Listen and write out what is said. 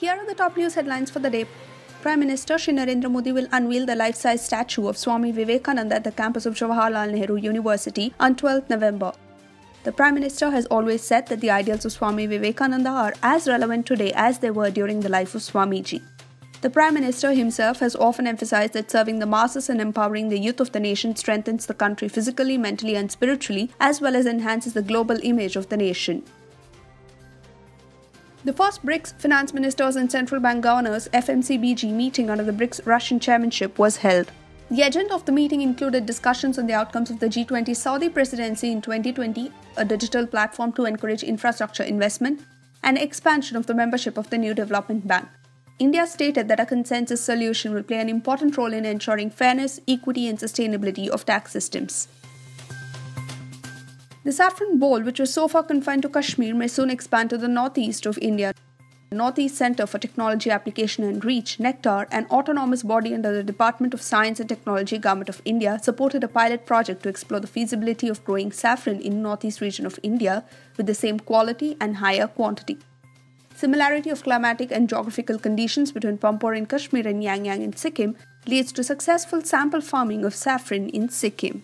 Here are the top news headlines for the day. Prime Minister Shri Narendra Modi will unveil the life-size statue of Swami Vivekananda at the campus of Jawaharlal Nehru University on 12th November. The Prime Minister has always said that the ideals of Swami Vivekananda are as relevant today as they were during the life of Swamiji. The Prime Minister himself has often emphasized that serving the masses and empowering the youth of the nation strengthens the country physically, mentally, and spiritually, as well as enhances the global image of the nation. The first BRICS finance ministers and central bank governors FMCBG meeting under the BRICS Russian chairmanship was held. The agenda of the meeting included discussions on the outcomes of the G20 Saudi presidency in 2020, a digital platform to encourage infrastructure investment, and expansion of the membership of the new development bank. India stated that a consensus solution will play an important role in ensuring fairness, equity, and sustainability of tax systems. The saffron bowl, which was so far confined to Kashmir, may soon expand to the northeast of India. The Northeast Center for Technology Application and Reach, NECTAR, an autonomous body under the Department of Science and Technology, Government of India, supported a pilot project to explore the feasibility of growing saffron in northeast region of India with the same quality and higher quantity. Similarity of climatic and geographical conditions between Pampore in Kashmir and Yangyang in Sikkim leads to successful sample farming of saffron in Sikkim.